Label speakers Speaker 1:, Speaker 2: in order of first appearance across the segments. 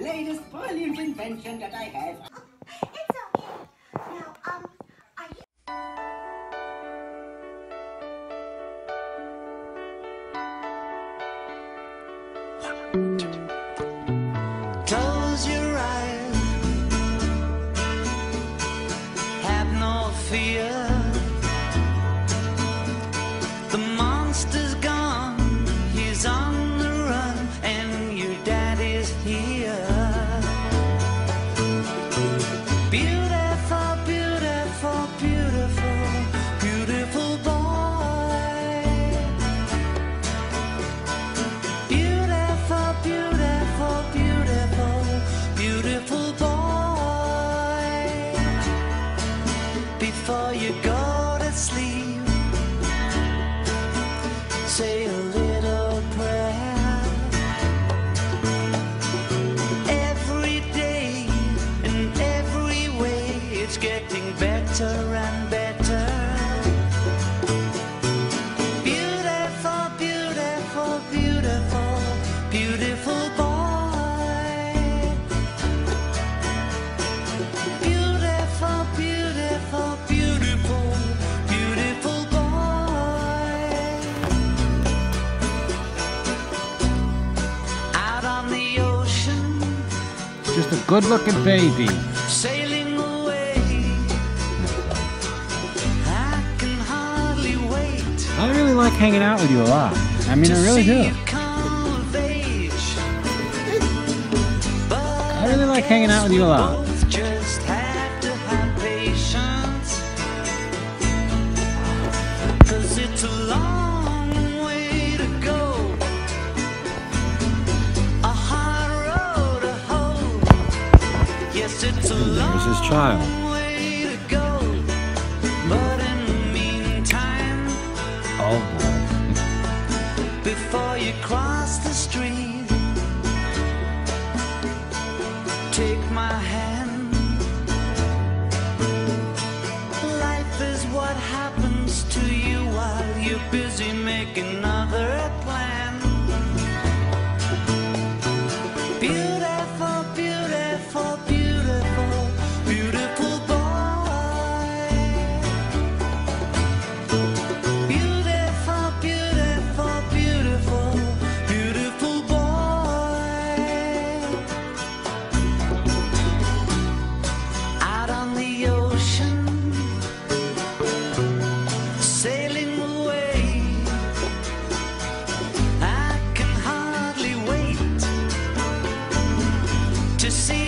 Speaker 1: latest brilliant invention that I have.
Speaker 2: Sleep,
Speaker 3: Just a good looking baby.
Speaker 2: sailing away. I can hardly wait.
Speaker 3: I really like hanging out with you a lot. I mean, I really do.
Speaker 2: I
Speaker 3: really like hanging out with you a lot. There's his child.
Speaker 2: way to go. But in the meantime,
Speaker 3: Oh boy.
Speaker 2: before you cross the street. Take my hand. To see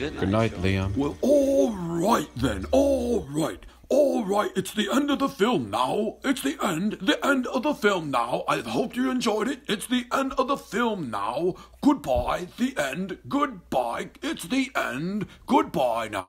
Speaker 2: Good
Speaker 3: Good night, Liam.
Speaker 4: Well, all right then, all right. All right, it's the end of the film now. It's the end, the end of the film now. I hope you enjoyed it. It's the end of the film now. Goodbye, the end. Goodbye. It's the end. Goodbye now.